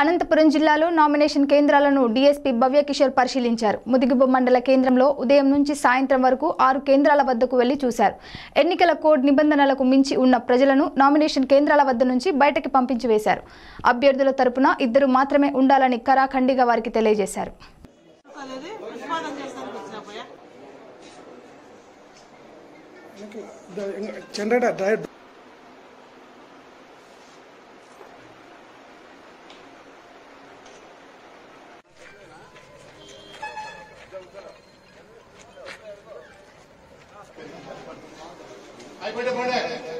అనంతపురం జిల్లాలో నామినేషన్ కేంద్రాలను డీఎస్పీ భవ్యకిషోర్ పరిశీలించారు. ముదిగుబ మండల కేంద్రంలో ఉదయం నుంచి సాయంత్రం వరకు ఆరు కేంద్రాల వద్దకు వెళ్ళి చూశారు. ఎన్నికల కోడ్ నిబంధనలకు మించి ఉన్న ప్రజలను నామినేషన్ కేంద్రాల వద్ద నుంచి బయటకి పంపించి వేశారు. అభ్యర్థుల తరపున ఇద్దరు మాత్రమే ఉండాలని కరాఖండిగా వారికి తెలియజేశారు. आई बेटे बड़े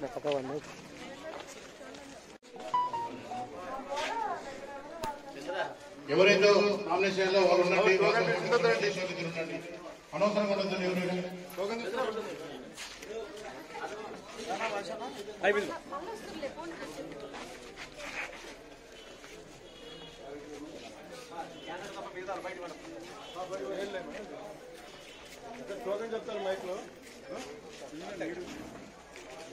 పోయా జనరేటర్ డైరెక్ట్ ఎవరైతే నామినేషన్లో వాళ్ళు ఉండండి. అనవసరంగా ఉండదు ఎవరు? వ్యక్తులు బయటకు వెళ్ళిపోండి